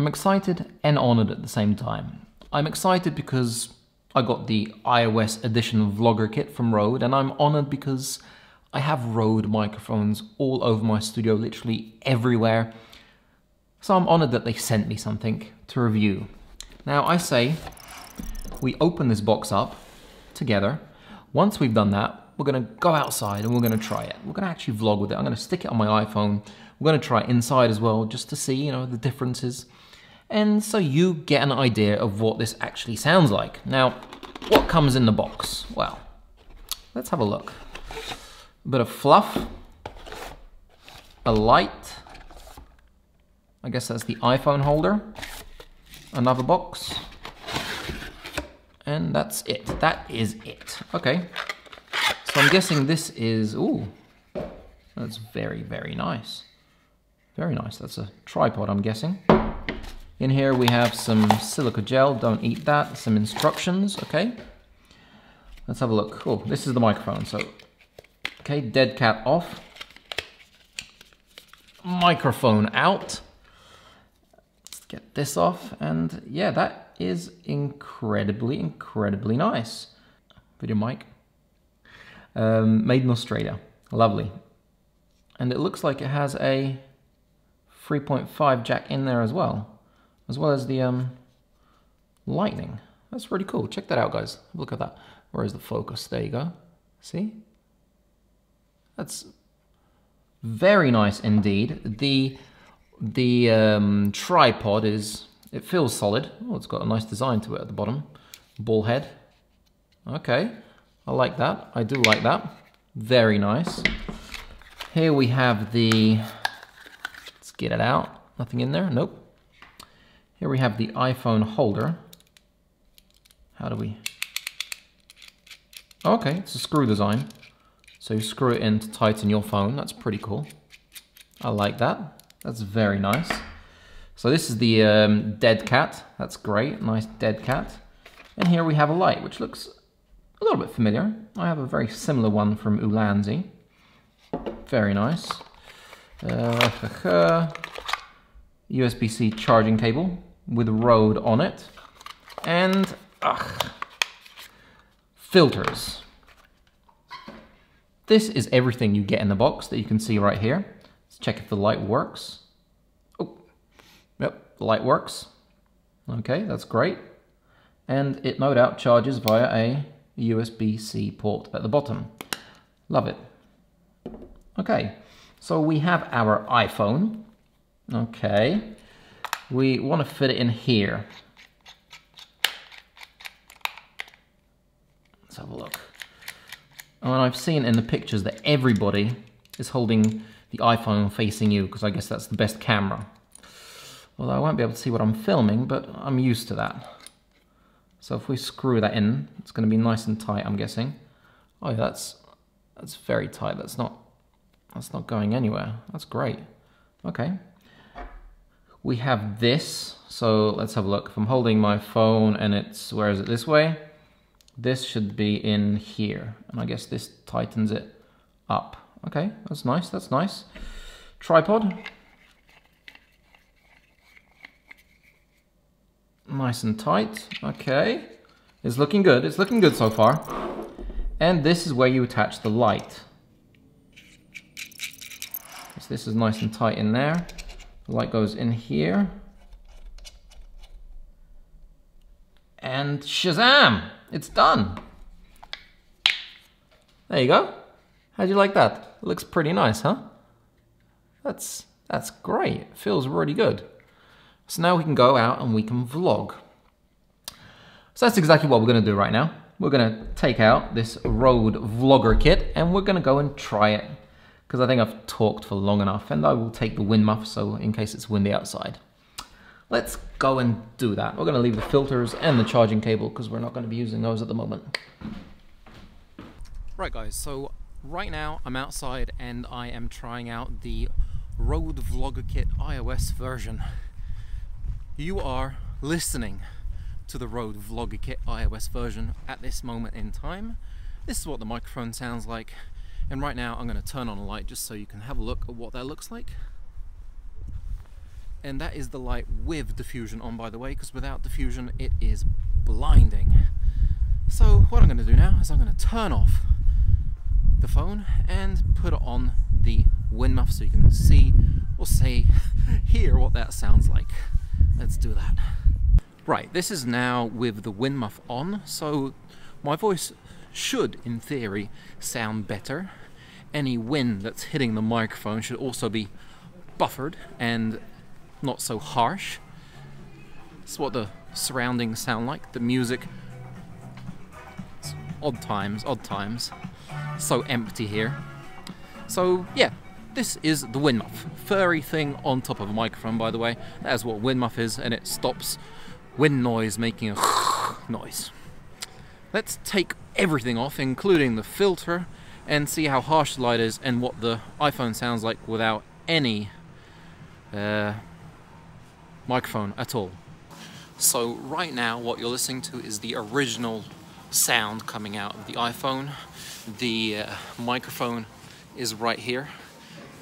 I'm excited and honored at the same time. I'm excited because I got the iOS edition vlogger kit from Rode and I'm honored because I have Rode microphones all over my studio, literally everywhere. So I'm honored that they sent me something to review. Now I say we open this box up together. Once we've done that, we're gonna go outside and we're gonna try it. We're gonna actually vlog with it. I'm gonna stick it on my iPhone. We're gonna try it inside as well, just to see, you know, the differences. And so you get an idea of what this actually sounds like. Now, what comes in the box? Well, let's have a look. A bit of fluff, a light, I guess that's the iPhone holder, another box, and that's it. That is it. Okay. So I'm guessing this is, ooh, that's very, very nice. Very nice. That's a tripod, I'm guessing. In here we have some silica gel, don't eat that, some instructions, okay? Let's have a look. Cool, this is the microphone, so, okay, dead cat off. Microphone out. Let's get this off, and yeah, that is incredibly, incredibly nice. Video mic. Um, made in Australia, lovely. And it looks like it has a 3.5 jack in there as well as well as the um, lightning. That's really cool. Check that out, guys. Look at that. Where is the focus? There you go. See? That's very nice indeed. The the um, tripod is, it feels solid. Oh, it's got a nice design to it at the bottom. Ball head. Okay, I like that. I do like that. Very nice. Here we have the, let's get it out. Nothing in there? Nope. Here we have the iPhone holder. How do we... Okay, it's a screw design. So you screw it in to tighten your phone. That's pretty cool. I like that. That's very nice. So this is the um, dead cat. That's great. Nice dead cat. And here we have a light, which looks a little bit familiar. I have a very similar one from Ulanzi. Very nice. Uh, USB-C charging cable with Rode on it. And, ugh, filters. This is everything you get in the box that you can see right here. Let's check if the light works. Oh, yep, the light works. Okay, that's great. And it no doubt charges via a USB-C port at the bottom. Love it. Okay, so we have our iPhone. Okay, we want to fit it in here. Let's have a look. And I've seen in the pictures that everybody is holding the iPhone facing you because I guess that's the best camera. Although I won't be able to see what I'm filming, but I'm used to that. So if we screw that in, it's going to be nice and tight, I'm guessing. Oh, yeah, that's that's very tight. That's not that's not going anywhere. That's great. Okay we have this. So let's have a look. If I'm holding my phone and it's, where is it, this way? This should be in here. And I guess this tightens it up. Okay, that's nice, that's nice. Tripod. Nice and tight, okay. It's looking good, it's looking good so far. And this is where you attach the light. So this is nice and tight in there. The light goes in here. And Shazam! It's done! There you go. How'd you like that? Looks pretty nice, huh? That's, that's great. It feels really good. So now we can go out and we can vlog. So that's exactly what we're gonna do right now. We're gonna take out this Rode Vlogger kit and we're gonna go and try it because I think I've talked for long enough and I will take the wind muff so in case it's windy outside. Let's go and do that. We're going to leave the filters and the charging cable because we're not going to be using those at the moment. Right guys, so right now I'm outside and I am trying out the Rode Vlogger Kit iOS version. You are listening to the Rode Vlogger Kit iOS version at this moment in time. This is what the microphone sounds like and right now I'm going to turn on a light just so you can have a look at what that looks like. And that is the light with diffusion on, by the way, because without diffusion it is blinding. So what I'm going to do now is I'm going to turn off the phone and put it on the wind muff so you can see or say, hear what that sounds like. Let's do that. Right, this is now with the wind muff on, so my voice should, in theory, sound better. Any wind that's hitting the microphone should also be buffered and not so harsh. It's what the surroundings sound like. The music, it's odd times, odd times. So empty here. So yeah, this is the wind muff. Furry thing on top of a microphone, by the way. That is what wind muff is, and it stops wind noise making a noise. Let's take everything off, including the filter, and see how harsh the light is and what the iPhone sounds like without any uh, microphone at all. So right now what you're listening to is the original sound coming out of the iPhone. The uh, microphone is right here.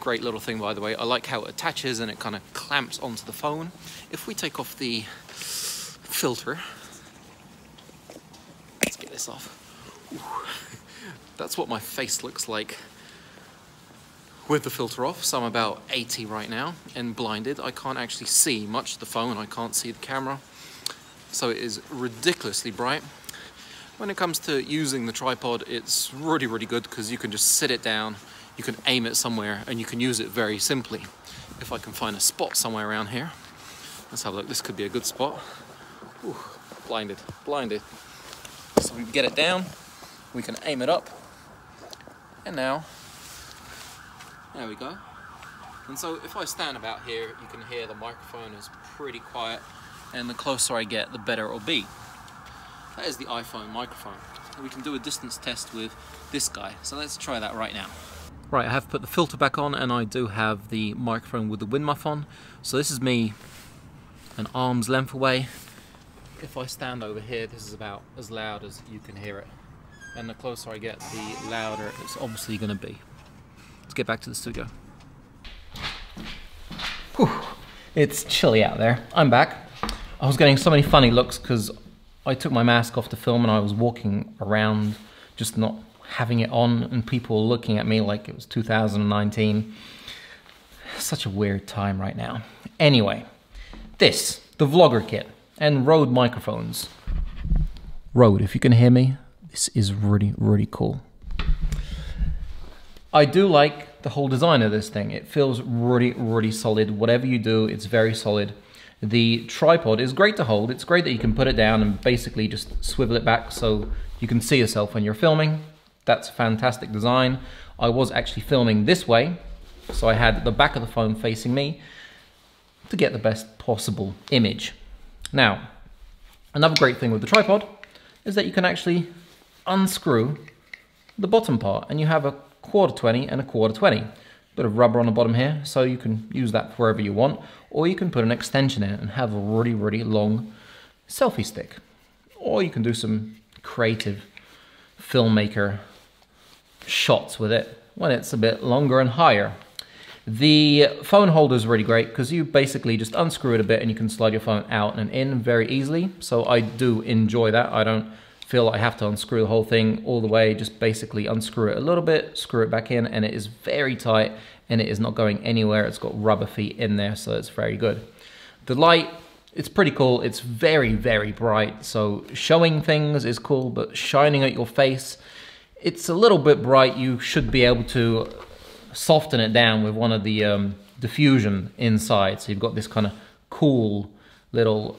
Great little thing by the way. I like how it attaches and it kind of clamps onto the phone. If we take off the filter, let's get this off. That's what my face looks like with the filter off. So I'm about 80 right now and blinded. I can't actually see much of the phone. I can't see the camera. So it is ridiculously bright. When it comes to using the tripod, it's really, really good because you can just sit it down, you can aim it somewhere and you can use it very simply. If I can find a spot somewhere around here. Let's have a look. This could be a good spot. Ooh, blinded, blinded. So we get it down, we can aim it up, and now, there we go. And so if I stand about here, you can hear the microphone is pretty quiet, and the closer I get, the better it'll be. That is the iPhone microphone. We can do a distance test with this guy, so let's try that right now. Right, I have put the filter back on and I do have the microphone with the wind muff on. So this is me an arm's length away. If I stand over here, this is about as loud as you can hear it. And the closer I get, the louder it's obviously going to be. Let's get back to the studio. Whew. It's chilly out there. I'm back. I was getting so many funny looks because I took my mask off to film and I was walking around just not having it on and people were looking at me like it was 2019. Such a weird time right now. Anyway, this, the Vlogger kit and Rode microphones. Rode, if you can hear me, this is really, really cool. I do like the whole design of this thing. It feels really, really solid. Whatever you do, it's very solid. The tripod is great to hold. It's great that you can put it down and basically just swivel it back so you can see yourself when you're filming. That's a fantastic design. I was actually filming this way, so I had the back of the phone facing me to get the best possible image. Now, another great thing with the tripod is that you can actually unscrew the bottom part and you have a quarter 20 and a quarter 20 bit of rubber on the bottom here, so you can use that wherever you want, or you can put an extension in and have a really, really long selfie stick. Or you can do some creative filmmaker shots with it when it's a bit longer and higher. The phone holder is really great because you basically just unscrew it a bit and you can slide your phone out and in very easily. So I do enjoy that. I don't feel like I have to unscrew the whole thing all the way, just basically unscrew it a little bit, screw it back in, and it is very tight and it is not going anywhere. It's got rubber feet in there, so it's very good. The light, it's pretty cool. It's very, very bright. So showing things is cool, but shining at your face, it's a little bit bright. You should be able to soften it down with one of the um, diffusion inside. So you've got this kind of cool little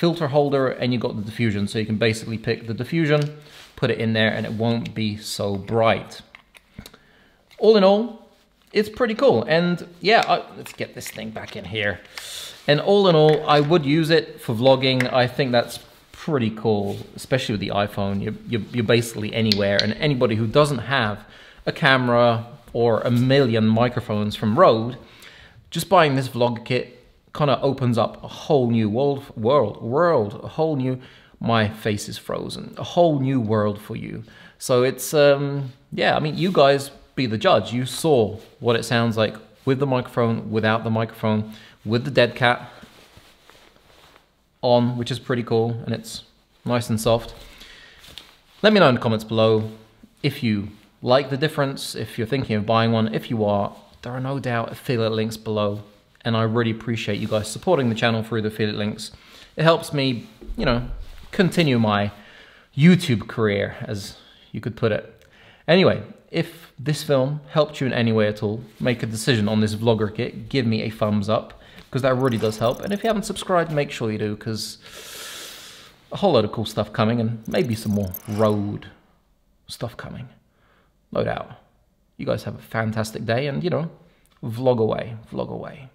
filter holder and you've got the diffusion. So you can basically pick the diffusion, put it in there and it won't be so bright. All in all, it's pretty cool. And yeah, I, let's get this thing back in here. And all in all, I would use it for vlogging. I think that's pretty cool, especially with the iPhone. You're, you're, you're basically anywhere and anybody who doesn't have a camera or a million microphones from Rode, just buying this vlog kit kind of opens up a whole new world, world, world, a whole new. My face is frozen. A whole new world for you. So it's um, yeah. I mean, you guys be the judge. You saw what it sounds like with the microphone, without the microphone, with the dead cat on, which is pretty cool, and it's nice and soft. Let me know in the comments below if you like the difference, if you're thinking of buying one. If you are, there are no doubt affiliate links below, and I really appreciate you guys supporting the channel through the affiliate links. It helps me, you know, continue my YouTube career, as you could put it. Anyway, if this film helped you in any way at all, make a decision on this vlogger kit, give me a thumbs up, because that really does help. And if you haven't subscribed, make sure you do, because a whole lot of cool stuff coming, and maybe some more Rode stuff coming. No doubt. You guys have a fantastic day, and, you know, vlog away, vlog away.